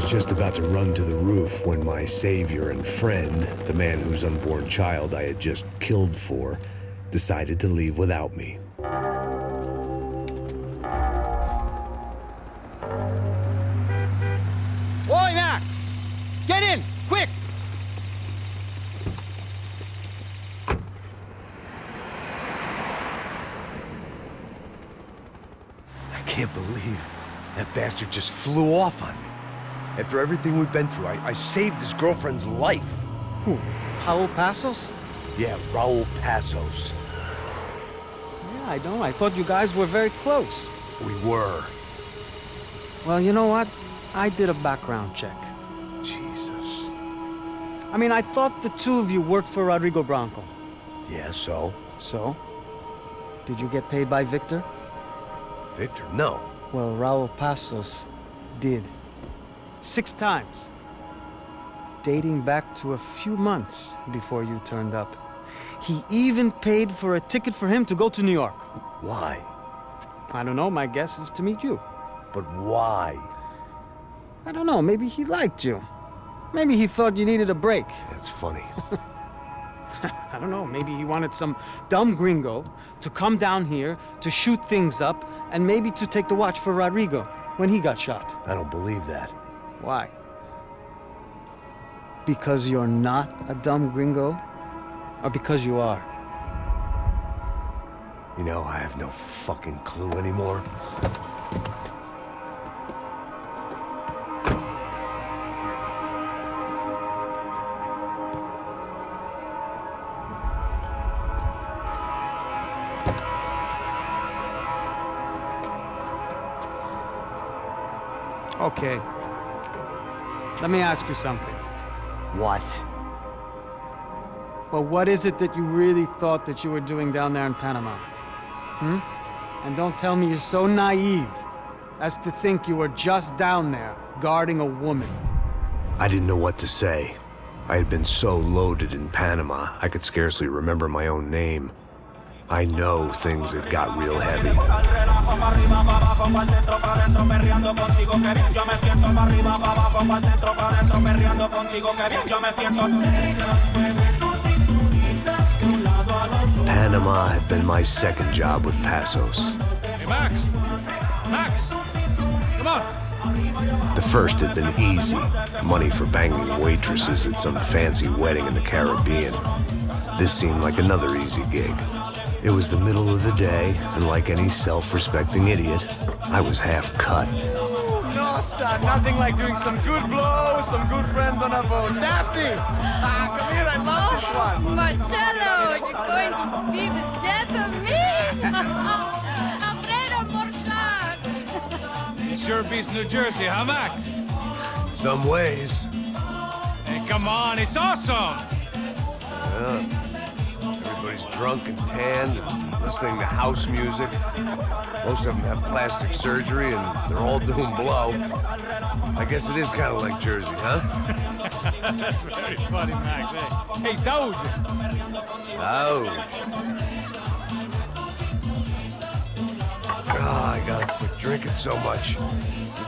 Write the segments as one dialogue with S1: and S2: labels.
S1: was just about to run to the roof when my savior and friend, the man whose unborn child I had just killed for, decided to leave without me.
S2: Oi, Max! Get in, quick!
S3: I can't believe that bastard just flew off on me. After everything we've been through, I, I saved his girlfriend's life.
S2: Who? Raul Passos?
S3: Yeah, Raul Passos.
S2: Yeah, I know. I thought you guys were very close.
S3: We were.
S2: Well, you know what? I did a background check.
S3: Jesus.
S2: I mean, I thought the two of you worked for Rodrigo Branco.
S3: Yeah, so?
S2: So? Did you get paid by Victor?
S3: Victor, no.
S2: Well, Raul Passos did. Six times. Dating back to a few months before you turned up. He even paid for a ticket for him to go to New York.
S3: Why?
S2: I don't know, my guess is to meet you.
S3: But why?
S2: I don't know, maybe he liked you. Maybe he thought you needed a break.
S3: That's funny.
S2: I don't know, maybe he wanted some dumb gringo to come down here to shoot things up and maybe to take the watch for Rodrigo when he got shot.
S3: I don't believe that.
S2: Why? Because you're not a dumb gringo? Or because you are?
S3: You know, I have no fucking clue anymore.
S2: Okay. Let me ask you something.
S3: What?
S2: Well, what is it that you really thought that you were doing down there in Panama? Hmm? And don't tell me you're so naive as to think you were just down there guarding a woman.
S1: I didn't know what to say. I had been so loaded in Panama, I could scarcely remember my own name. I know things had got real heavy. Panama had been my second job with Passos.
S4: Hey, Max! Max! Come on!
S1: The first had been easy money for banging waitresses at some fancy wedding in the Caribbean. This seemed like another easy gig. It was the middle of the day, and like any self respecting idiot, I was half cut.
S5: No, son, nothing like doing some good blows, some good friends on a boat. Daphne! Ah, come here, I love this one.
S6: Marcello, you're going to be the death of me! Alfredo Morchat!
S4: It sure beats New Jersey, huh, Max?
S3: Some ways.
S4: Hey, come on, it's awesome!
S3: Yeah. Everybody's drunk and tanned and listening to house music. Most of them have plastic surgery and they're all doing blow. I guess it is kind of like Jersey, huh?
S4: That's very funny, Max. Hey, hey Saúde!
S3: Oh. God, I gotta quit drinking so much.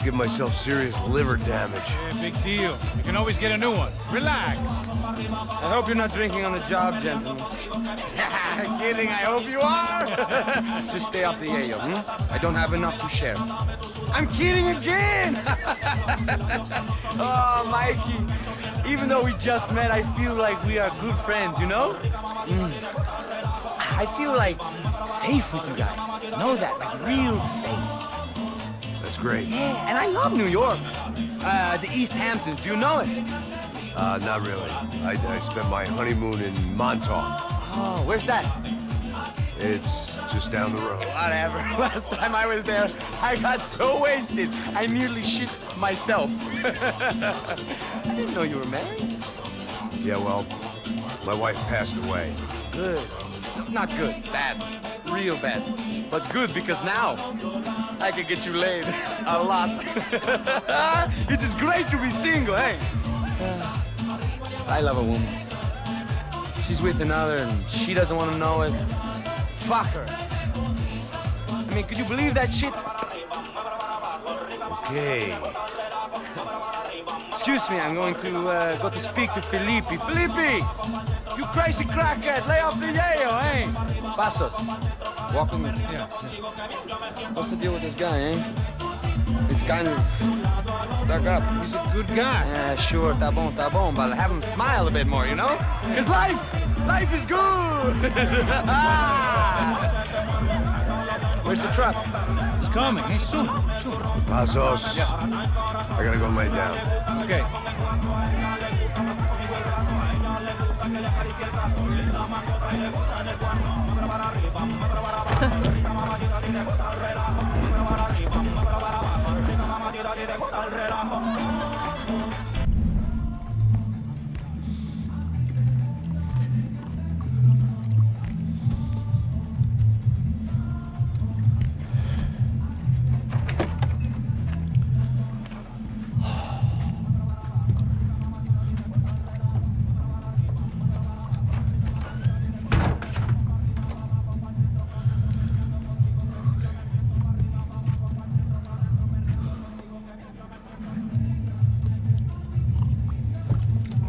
S3: Could give myself serious liver damage.
S4: Hey, big deal. You can always get a new one. Relax.
S5: I hope you're not drinking on the job, gentlemen. Kidding, I hope you are. Just stay off the yayo, hmm? I don't have enough to share. I'm kidding again! oh, Mikey. Even though we just met, I feel like we are good friends, you know? Mm. I feel like safe with you guys. Know that, like real safe.
S3: Great.
S5: Yeah, and I love New York. Uh, the East Hamptons, do you know it?
S3: Uh, not really. I, I spent my honeymoon in Montauk.
S5: Oh, where's that?
S3: It's just down the road.
S5: Whatever. Last time I was there, I got so wasted, I nearly shit myself. I didn't know you were married.
S3: Yeah, well, my wife passed away.
S5: Good. Not good. Bad. Real bad. But good because now I can get you laid a lot. it is great to be single, hey? I love a woman. She's with another and she doesn't want to know it. Fuck her. I mean, could you believe that shit?
S3: Okay.
S5: excuse me, I'm going to uh, go to speak to Felipe. Felipe! You crazy crackhead, lay off the yayo, eh? Passos, walk with me.
S4: Yeah.
S5: What's the deal with this guy, eh? He's kind of stuck up.
S4: He's a good guy.
S5: Yeah, sure, tá bom, tá bom, but have him smile a bit more, you know? Cause life, life is good! Where's the truck?
S4: It's coming. Hey, soon. Soon.
S1: Passos. I gotta go lay down.
S4: Okay.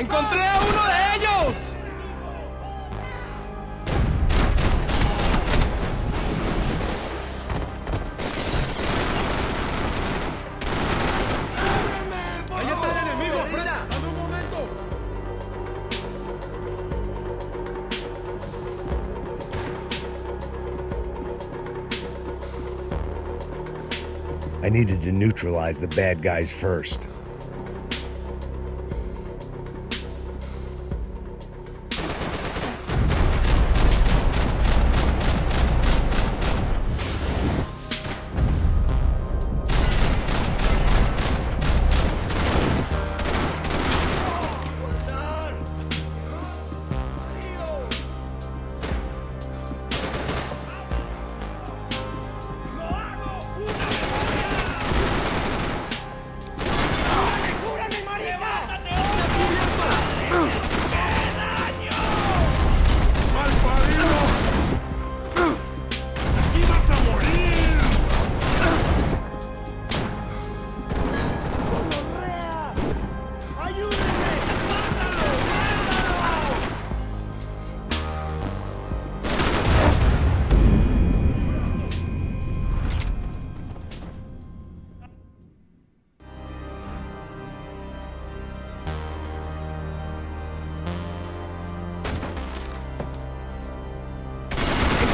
S5: ¡Encontré a uno de ellos! ¡Ahí está el enemigo! ¡Frena! ¡Dame un momento!
S1: I needed to neutralize the bad guys first.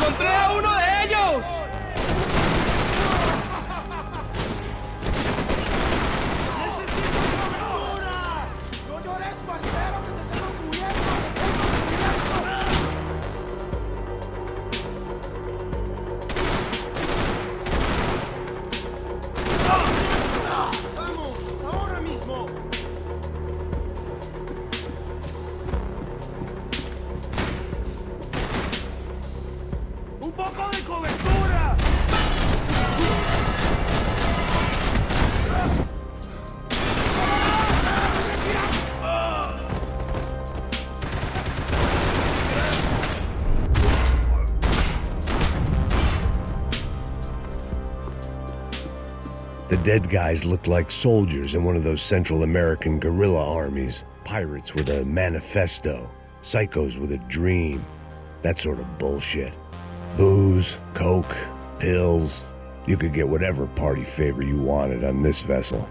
S5: ¡Encontré
S1: dead guys looked like soldiers in one of those Central American guerrilla armies. Pirates with a manifesto, psychos with a dream. That sort of bullshit. Booze, coke, pills. You could get whatever party favor you wanted on this vessel.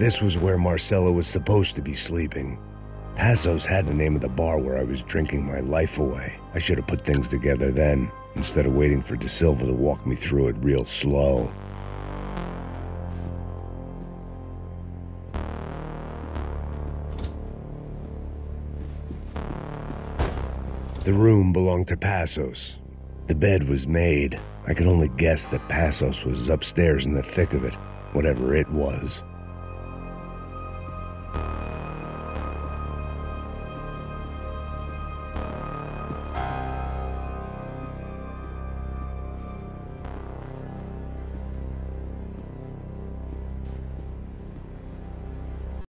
S1: This was where Marcella was supposed to be sleeping. Passos had the name of the bar where I was drinking my life away. I should have put things together then, instead of waiting for Da Silva to walk me through it real slow. The room belonged to Passos. The bed was made. I could only guess that Passos was upstairs in the thick of it, whatever it was.